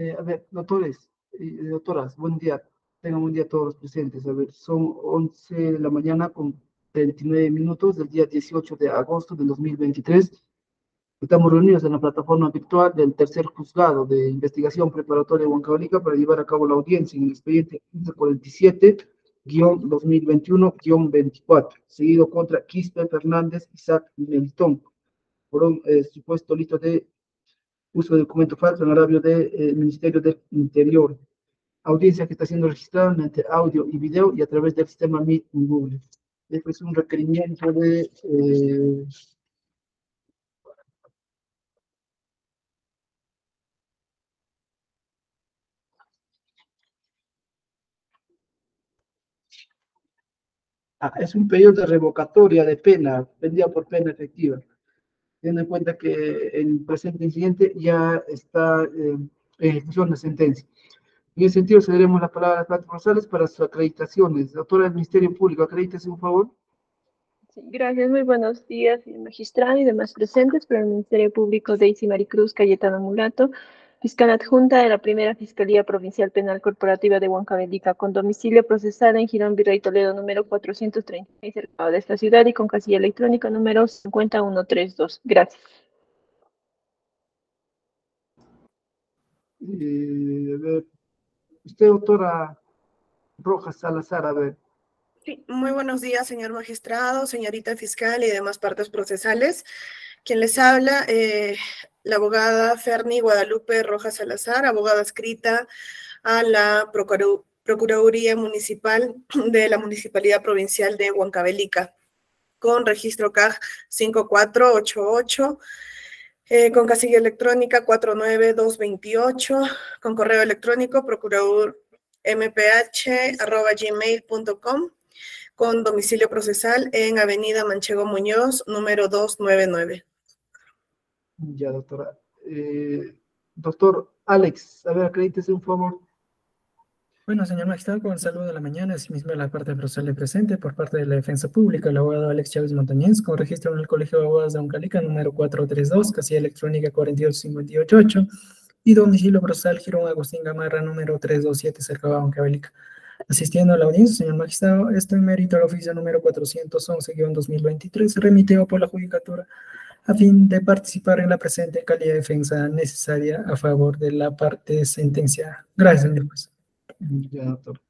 Eh, a ver, doctores y doctoras, buen día. Tengan buen día todos los presentes. A ver, son 11 de la mañana con 29 minutos del día 18 de agosto del 2023. Estamos reunidos en la plataforma virtual del tercer juzgado de investigación preparatoria de Huancavelica para llevar a cabo la audiencia en el expediente 1547-2021-24, seguido contra Quispe Fernández Isaac Melitón, por un eh, supuesto delito de uso de documento falso en agravio del de, eh, Ministerio del Interior. Audiencia que está siendo registrada mediante audio y video y a través del sistema Meet en Google. Este es un requerimiento de... Eh, Ah, es un pedido de revocatoria de pena, vendida por pena efectiva teniendo en cuenta que el presente incidente ya está eh, en ejecución la sentencia. En ese sentido, cederemos la palabra a Plata Rosales para sus acreditaciones. Doctora del Ministerio Público, acredítese, un favor. Sí, gracias, muy buenos días, magistrado y demás presentes por el Ministerio Público Daisy Maricruz Cayetano Mulato, Fiscal adjunta de la primera Fiscalía Provincial Penal Corporativa de Huancavelica, con domicilio procesada en Girón Virrey Toledo número 436, cercado de esta ciudad y con casilla electrónica número 5132. Gracias. Eh, a ver, usted, doctora Rojas Salazar, a ver. Sí, muy buenos días, señor magistrado, señorita fiscal y demás partes procesales. Quien les habla, eh, la abogada Ferni Guadalupe Rojas Salazar, abogada escrita a la Procuraduría Municipal de la Municipalidad Provincial de Huancavelica, con registro CAG 5488, eh, con casilla electrónica 49228, con correo electrónico procuradormph.gmail.com, con domicilio procesal en Avenida Manchego Muñoz, número 299. Ya, doctora. Eh, doctor Alex, a ver, acredítese un favor. Bueno, señor magistrado, con el saludo de la mañana, asimismo la parte procesal presente por parte de la Defensa Pública, el abogado Alex Chávez Montañez, con registro en el Colegio de Abogados de Uncalica, número 432, casilla electrónica 48588, y domicilio procesal Girón Agustín Gamarra, número 327, cerca de Uncalica. Asistiendo a la audiencia, señor magistrado, esto en mérito al oficio número 411-2023, remitido por la Judicatura a fin de participar en la presente calidad de defensa necesaria a favor de la parte sentenciada. Gracias, señor juez. Ya, doctor.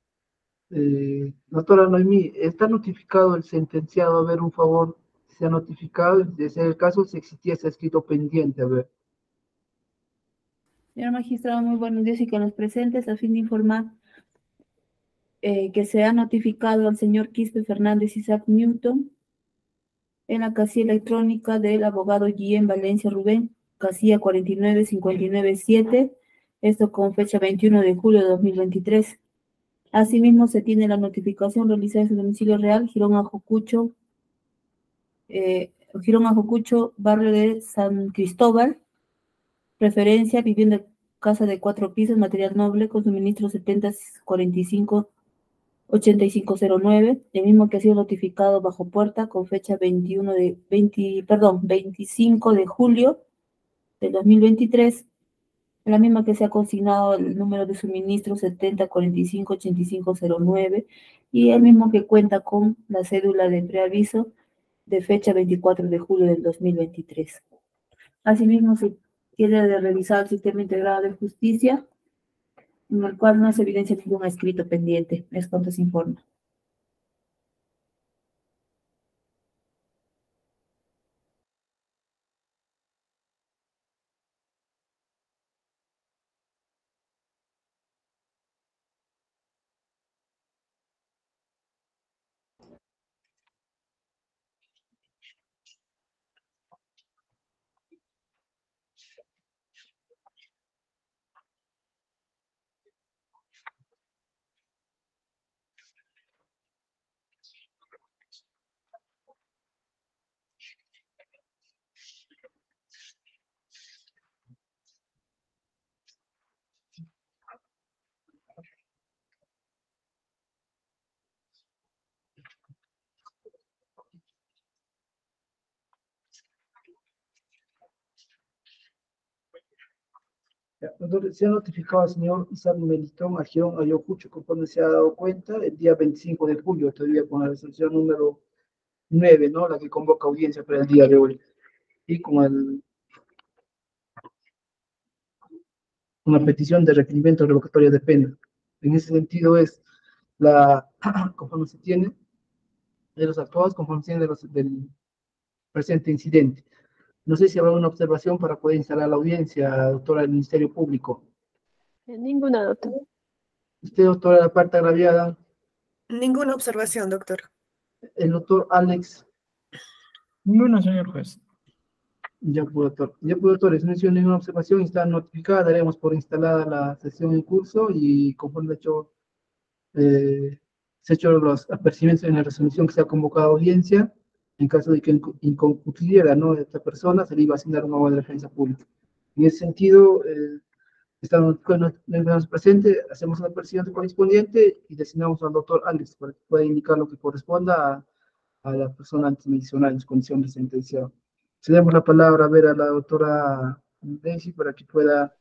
Eh, doctora Noemí, ¿está notificado el sentenciado? A ver, un favor, se ha notificado, de ser el caso, si existía ese escrito pendiente, a ver. Señor magistrado, muy buenos días y con los presentes, a fin de informar eh, que se ha notificado al señor Quispe Fernández Isaac Newton en la casilla electrónica del abogado Guillén Valencia Rubén, casilla 49597, esto con fecha 21 de julio de 2023. Asimismo, se tiene la notificación realizada en su domicilio real, Girón Ajocucho, eh, Girón barrio de San Cristóbal, referencia, vivienda casa de cuatro pisos, material noble, con suministro 7045 8509, el mismo que ha sido notificado bajo puerta con fecha 21 de 20, perdón, 25 de julio del 2023, la misma que se ha consignado el número de suministro 70458509 y el mismo que cuenta con la cédula de preaviso de fecha 24 de julio del 2023. Asimismo, se tiene de revisar el sistema integrado de justicia en el cual no se evidencia ningún escrito pendiente. Es cuanto se informa. Se ha notificado al señor Isaac Melitón Agión Ayacucho, conforme se ha dado cuenta, el día 25 de julio, todavía con la resolución número 9, ¿no? La que convoca audiencia para el día de hoy. Y con el, una petición de requerimiento revocatoria de pena. En ese sentido es la, conforme se tiene, de los actuados, conforme se tiene del presente incidente. No sé si habrá una observación para poder instalar la audiencia, doctora del Ministerio Público. Ninguna, doctor. Usted, doctora de la parte agraviada, Ninguna observación, doctor. el doctor Alex, Bueno, señor juez. ya pudo, doctor. Ya pudo, doctor, si no hizo ninguna observación, está notificada, daremos por instalada la sesión en curso y conforme hecho, eh, se ha hecho los apercibimientos en la resolución que se ha convocado a audiencia, en caso de que inc- incumpliera, ¿no? Esta persona, se le iba a asignar un abogado de defensa pública. En ese sentido, eh, estamos con los presentes, hacemos la apercibimiento correspondiente y designamos al doctor Alex para que pueda indicar lo que corresponda a, a la persona antimencionada en su condición de sentenciado. Cedemos la palabra a ver a la doctora Daisy para que pueda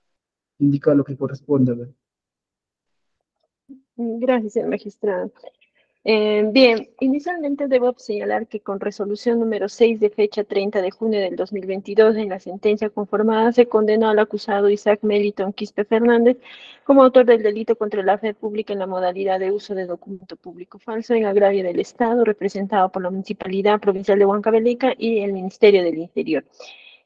indicar lo que corresponda. ¿verdad? Gracias, señor magistrado. Eh, bien, inicialmente debo señalar que con resolución número 6 de fecha 30 de junio del 2022, en la sentencia conformada se condenó al acusado Isaac Meliton Quispe Fernández como autor del delito contra la fe pública en la modalidad de uso de documento público falso en agravio del Estado, representado por la Municipalidad Provincial de Huancavelica y el Ministerio del Interior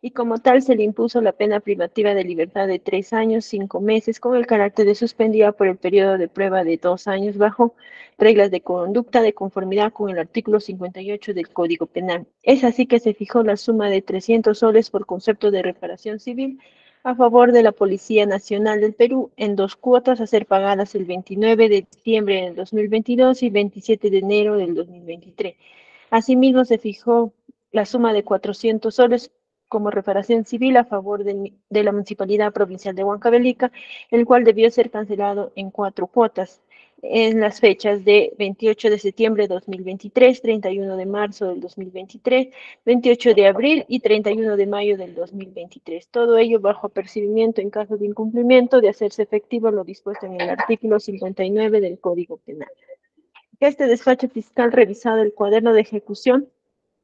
y como tal se le impuso la pena privativa de libertad de tres años, cinco meses, con el carácter de suspendida por el periodo de prueba de dos años bajo reglas de conducta de conformidad con el artículo 58 del Código Penal. Es así que se fijó la suma de 300 soles por concepto de reparación civil a favor de la Policía Nacional del Perú en dos cuotas a ser pagadas el 29 de diciembre del 2022 y 27 de enero del 2023. Asimismo, se fijó la suma de 400 soles como reparación civil a favor de, la Municipalidad Provincial de Huancavelica, el cual debió ser cancelado en cuatro cuotas en las fechas de 28 de septiembre de 2023, 31 de marzo del 2023, 28 de abril y 31 de mayo del 2023. Todo ello bajo apercibimiento en caso de incumplimiento de hacerse efectivo lo dispuesto en el artículo 59 del Código Penal. Este despacho fiscal revisado el cuaderno de ejecución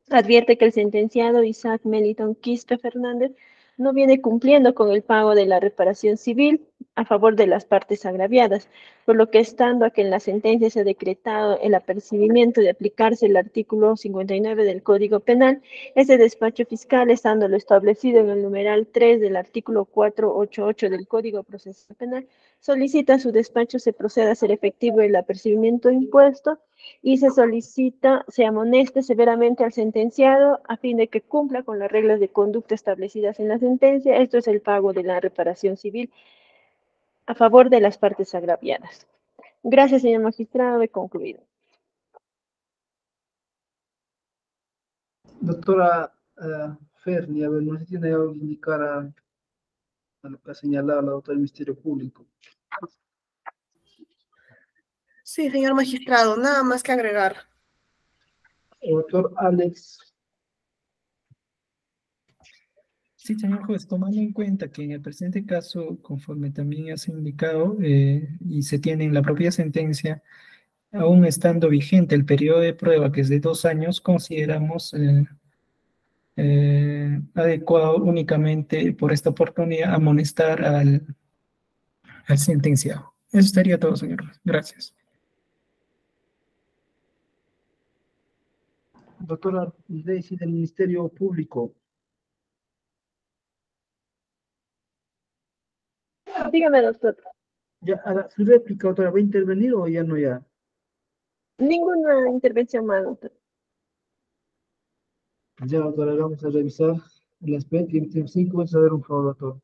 advierte que el sentenciado Isaac Meliton Quispe Fernández no viene cumpliendo con el pago de la reparación civil a favor de las partes agraviadas, por lo que estando a que en la sentencia se ha decretado el apercibimiento de aplicarse el artículo 59 del Código Penal, ese despacho fiscal, estando lo establecido en el numeral 3 del artículo 488 del Código Procesal Penal, solicita a su despacho se proceda a hacer efectivo el apercibimiento impuesto y se solicita se amoneste severamente al sentenciado a fin de que cumpla con las reglas de conducta establecidas en la sentencia. Esto es el pago de la reparación civil a favor de las partes agraviadas. Gracias, señor magistrado. He concluido. Doctora uh, Ferni, a ver, no sé si tiene algo que indicar a, a lo que ha señalado la doctora del Ministerio Público. Sí, señor magistrado, nada más que agregar. Doctor Alex. Sí, señor juez, tomando en cuenta que en el presente caso, conforme también has indicado, eh, y se tiene en la propia sentencia, aún estando vigente el periodo de prueba, que es de dos años, consideramos eh, eh, adecuado únicamente por esta oportunidad amonestar al, al sentenciado. Eso estaría todo, señor juez. Gracias. Doctora Daisy del Ministerio Público. Dígame, doctor. Ya, a la- su réplica, doctora, ¿va a intervenir o ya no ya? Ninguna intervención más, doctor. Ya, doctora, vamos a revisar el expediente. Cinco minutos a ver un favor, doctor.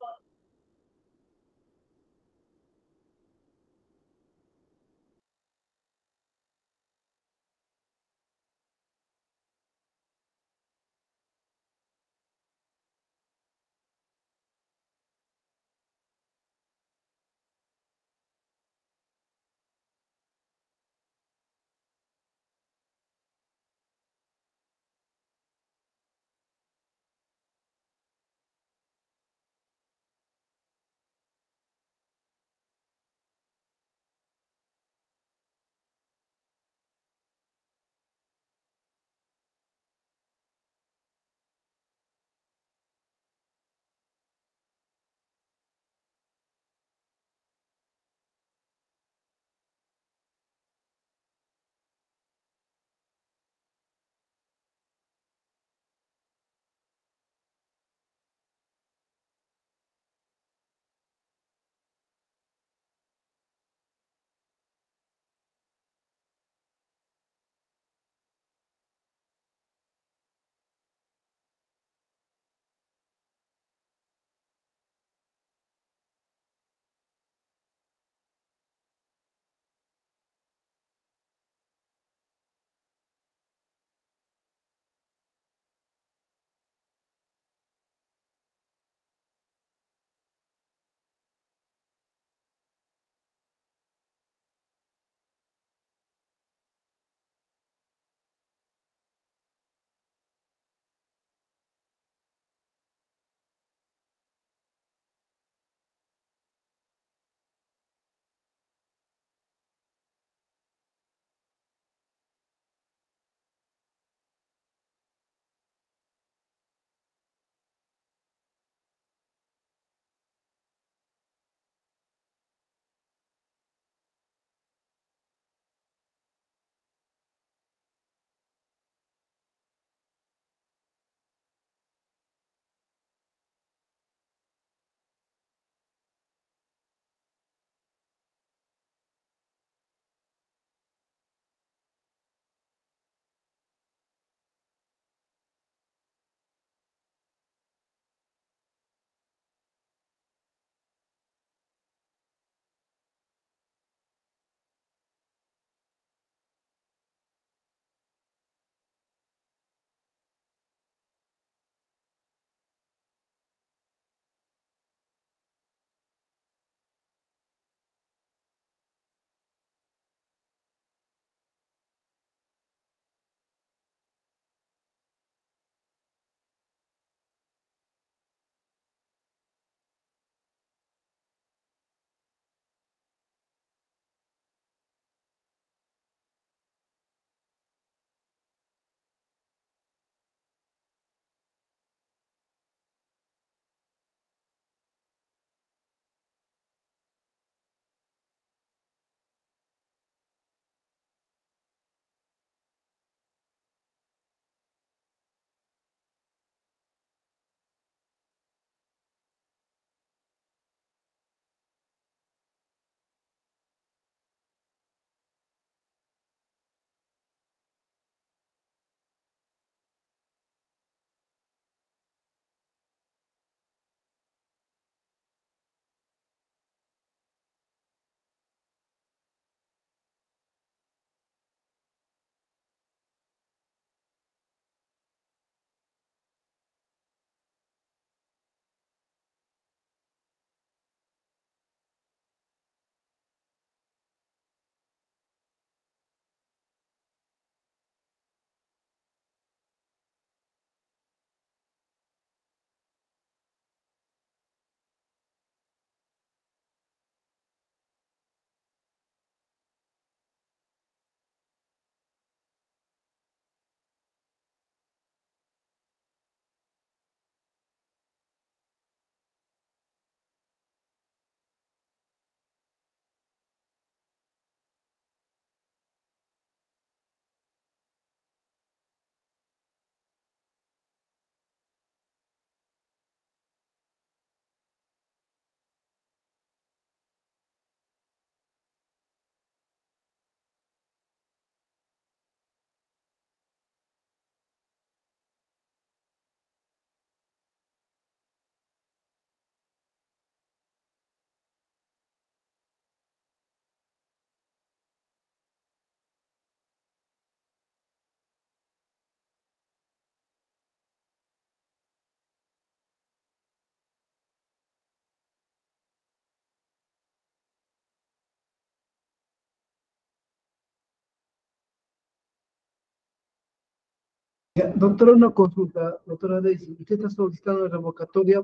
Doctora, una consulta, doctora Daisy, usted está solicitando revocatoria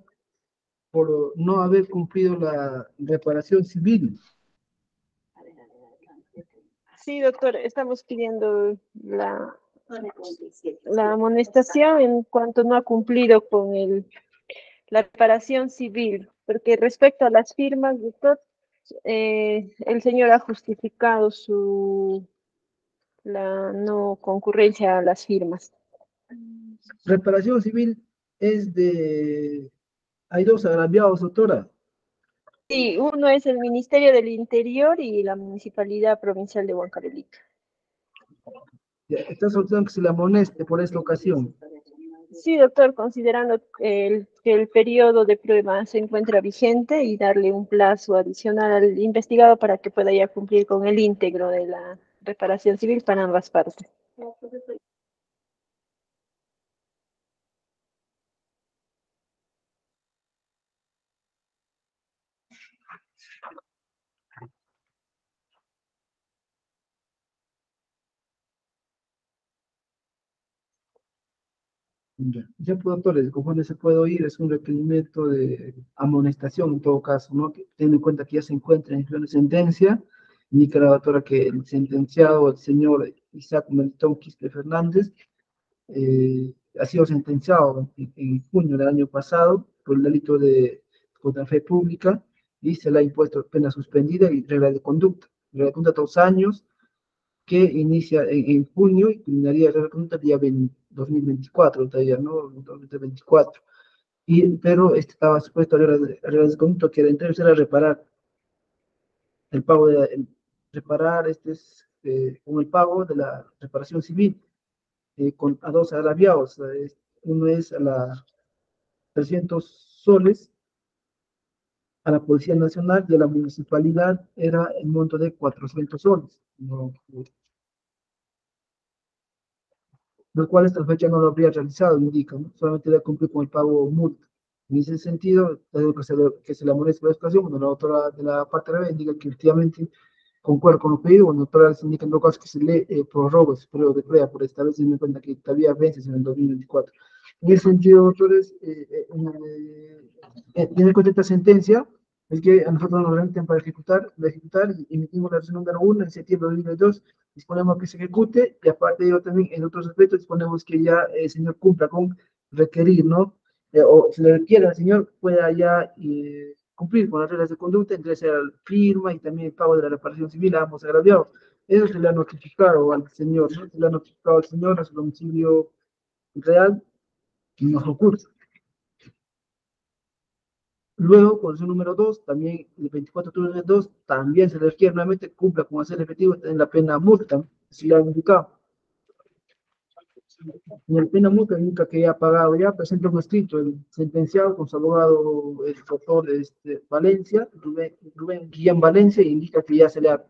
por no haber cumplido la reparación civil. Sí, doctor, estamos pidiendo la, la amonestación en cuanto no ha cumplido con el, la reparación civil, porque respecto a las firmas, doctor, eh, el señor ha justificado su la no concurrencia a las firmas. Reparación civil es de... Hay dos agraviados, doctora. Sí, uno es el Ministerio del Interior y la Municipalidad Provincial de Huancavelica. Está solicitando que se le amoneste por esta ocasión. Sí, doctor, considerando el- que el periodo de prueba se encuentra vigente y darle un plazo adicional al investigado para que pueda ya cumplir con el íntegro de la reparación civil para ambas partes. Ya, Ya, pues, doctores, conforme se puede oír, es un requerimiento de amonestación en todo caso, ¿no? Teniendo en cuenta que ya se encuentra en plena sentencia, indica la doctora que el sentenciado, el señor Isaac Melitón Quispe Fernández, eh, ha sido sentenciado en, junio del año pasado por el delito de contra pública y se le ha impuesto pena suspendida y regla de conducta. Regla de conducta dos años que inicia en, en junio y culminaría la regla de conducta el día 20 2024, todavía, ¿no? 2024. Y, pero este estaba supuesto a a de conducta que era entonces era reparar el pago de el- reparar este es eh, con el pago de la reparación civil eh, con a dos agraviados. eh, uno es a la 300 soles a la Policía Nacional y a la municipalidad era el monto de 400 soles. No, lo cual hasta la fecha no lo habría realizado, indica, ¿no? solamente debe cumplir con el pago multa. En ese sentido, que se le, que se le amoneste por esta ocasión, bueno, la autora de la parte de indica que efectivamente concuerda con lo pedido, bueno, la autora se indica en todo caso que se le eh, prorroga ese periodo de prueba, por esta vez teniendo en cuenta que todavía vence en el 2024. En ese sentido, doctores, eh, eh, eh, eh, en cuenta esta sentencia, es que a nosotros nos remiten para ejecutar, para ejecutar emitimos la resolución número 1 en septiembre de 2022 disponemos que se ejecute y aparte de ello también en otros aspectos disponemos que ya el señor cumpla con requerir, ¿no? Eh, o se le requiere al señor pueda ya eh, cumplir con las reglas de conducta, entre sea la firma y también el pago de la reparación civil a ambos agraviados. Eso se le ha notificado al señor, ¿no? Se le ha notificado al señor a su domicilio real y nos ocurre. Luego, con su número 2, también el 24 turno de 2, también se le requiere nuevamente cumpla con hacer efectivo en la pena multa, si le han indicado. En la pena multa indica que ya ha pagado, ya presenta un escrito, el sentenciado con su abogado, el doctor este, Valencia, Rubén, Rubén Guillén Valencia, indica que ya se le ha,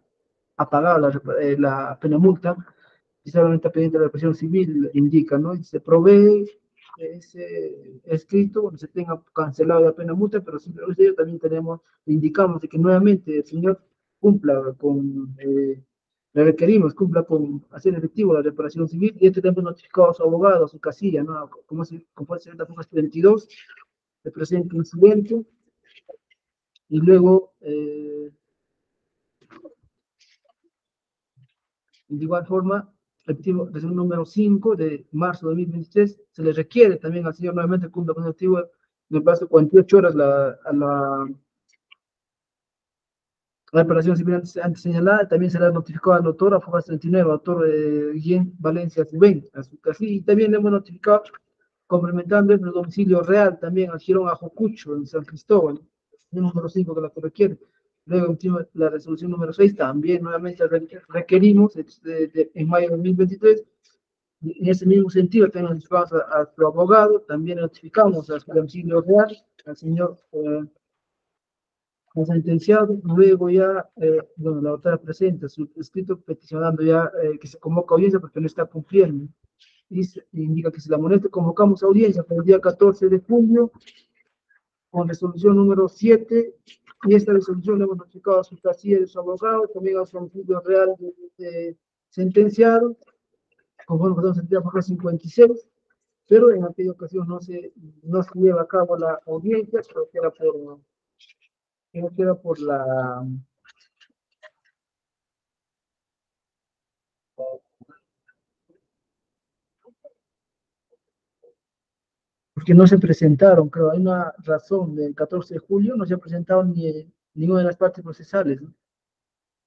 ha pagado la, eh, la pena multa, y solamente pendiente de la presión civil, indica, ¿no? Y se provee ese escrito, bueno, se tenga cancelado la pena multa, pero si ello también tenemos, indicamos de que nuevamente el señor cumpla con, eh, le requerimos, cumpla con hacer efectivo la reparación civil, y este también notificado a su abogado, a su casilla, ¿no? Como se, como se la 22, el presente incidente, y luego, eh, de igual forma, repetivo, resolución número 5 de marzo de 2023, se le requiere también al señor nuevamente cumpla con el objetivo en el plazo de 48 horas la, a la, reparación civil antes, antes señalada, también se le ha notificado al doctor, a Fogas 39, doctor eh, Guillén Valencia Rubén, a su casilla, y también le hemos notificado, complementando el domicilio real, también al Girón Ajocucho, en San Cristóbal, el número 5 que la requiere. Luego la resolución número 6, también nuevamente re- requerimos este, de- en mayo de 2023. y En ese mismo sentido, también notificamos a, a su abogado, también notificamos a su domicilio real, al señor eh, al sentenciado. Luego ya, eh, bueno, la autora presenta su escrito peticionando ya eh, que se convoca audiencia porque no está cumpliendo. Y se- indica que se la moneda convocamos audiencia para el día 14 de junio con resolución número 7, y esta resolución le hemos notificado a su casilla de su abogado, también a su domicilio real de, de sentenciado, conforme con la sentencia por 56, pero en aquella ocasión no se, no se lleva a cabo la audiencia, creo que era por, que era por la, porque no se presentaron, creo, hay una razón, del 14 de julio no se ha presentado ni ninguna de las partes procesales, ¿no?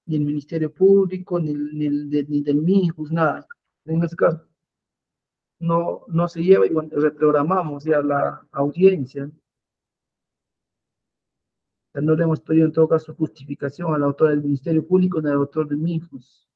ni el Ministerio Público, ni, ni, ni del MIJUS, nada. En ese caso, no, no se lleva y bueno, reprogramamos ya la audiencia. O sea, no le hemos pedido en todo caso justificación al autor del Ministerio Público ni al autor del MIJUS.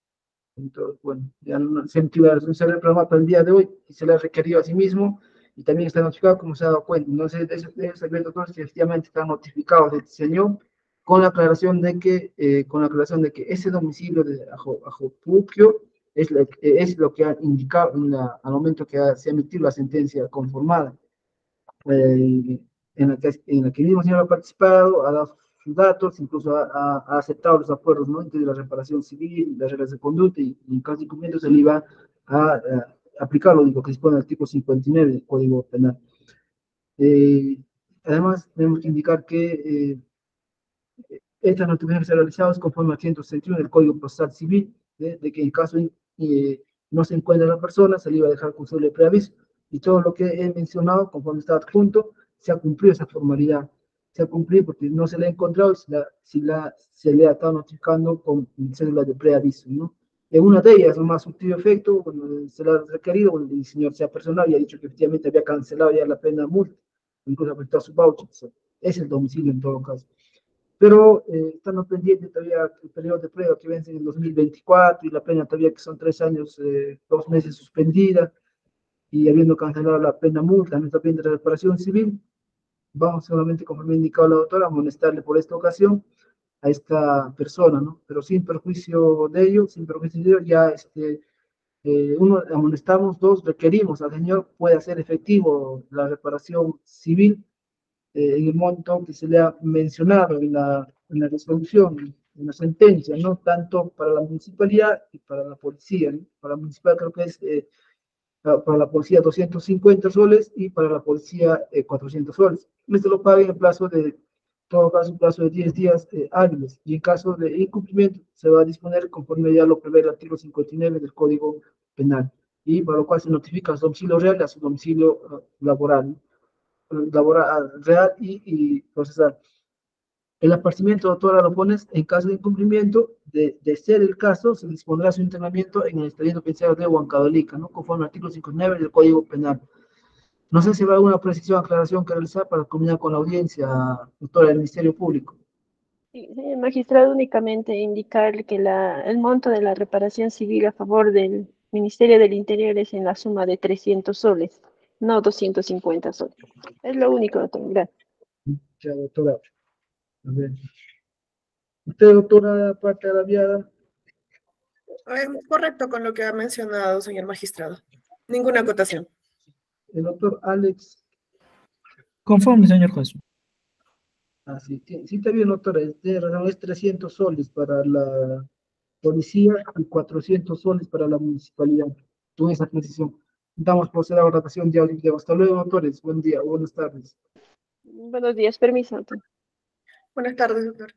Entonces, bueno, ya no, se, se reprogramado para el día de hoy y se le ha requerido a sí mismo y también está notificado como se ha dado cuenta. Entonces, esos, esos eventos que efectivamente están notificados del señor con la aclaración de que, eh, con la aclaración de que ese domicilio de Ajo- Ajopukio es, es lo que ha indicado en la- al momento que ha- se ha emitido la sentencia conformada, eh, en, la que, en la que el mismo señor ha participado, ha dado sus datos, incluso ha, ha- aceptado los acuerdos ¿no? entre la reparación civil, las reglas de conducta y en caso de incumplimiento se le iba a, a aplicar lo único que dispone el artículo 59 del Código Penal. Eh, además, tenemos que indicar que eh, estas notificaciones se realizadas conforme al 161 del Código Procesal Civil, de, de que en caso eh, no se encuentra la persona, se le iba a dejar de preaviso. Y todo lo que he mencionado, conforme está adjunto, se ha cumplido esa formalidad. Se ha cumplido porque no se le ha encontrado si, la, si la, se le ha estado notificando con cédula de preaviso, ¿no? En una de ellas, nomás surtido efecto, cuando se le ha requerido, cuando el señor sea personal y ha dicho que efectivamente había cancelado ya la pena de multa, incluso ha prestado su voucher. O sea, es el domicilio en todo caso pero eh, están pendientes todavía el periodo de prueba que vence en el 2024 y la pena todavía que son tres años, eh, dos meses suspendida y habiendo cancelado la pena multa, está pendiente de reparación civil, vamos solamente, como me ha indicado la doctora, a amonestarle por esta ocasión a esta persona, ¿no? Pero sin perjuicio de ello, sin perjuicio de ello, ya este, eh, uno, amonestamos, dos, requerimos al señor puede hacer efectivo la reparación civil eh, en el monto que se le ha mencionado en la, en la resolución, en la sentencia, ¿no? Tanto para la municipalidad y para la policía, ¿no? Para la municipal creo que es, eh, pa- para la policía 250 soles y para la policía eh, 400 soles. Esto lo paga en el plazo de, todo caso, un plazo de 10 días eh, hábiles y en caso de incumplimiento se va a disponer conforme ya lo prevé el artículo 59 del Código Penal y para lo cual se notifica a su domicilio real y a su domicilio eh, laboral, ¿no? laboral real y, y procesal. El aparcimiento, doctora Lopones, en caso de incumplimiento, de, de ser el caso, se dispondrá su internamiento en el expediente penitenciario de Huancavelica, ¿no? Conforme al artículo 59 del Código Penal. No sé si habrá alguna precisión, aclaración que realizar para combinar con la audiencia, doctora del Ministerio Público. Sí, señor magistrado, únicamente indicar que la, el monto de la reparación civil a favor del Ministerio del Interior es en la suma de 300 soles, no 250 soles. Es lo único, doctor. Gracias. Ya, doctora. A ver. Usted, doctora Pata Arabiada, Eh, correcto con lo que ha mencionado, señor magistrado. Ninguna acotación. El doctor Alex Conforme, señor juez. Ah, sí, ti- sí está bien, doctora, es, razón, es 300 soles para la policía y 400 soles para la municipalidad. Con esa precisión. Damos por ser la votación de audio. Hasta luego, doctores. Buen día, buenas tardes. Buenos días, permiso. doctor. Buenas tardes, doctor.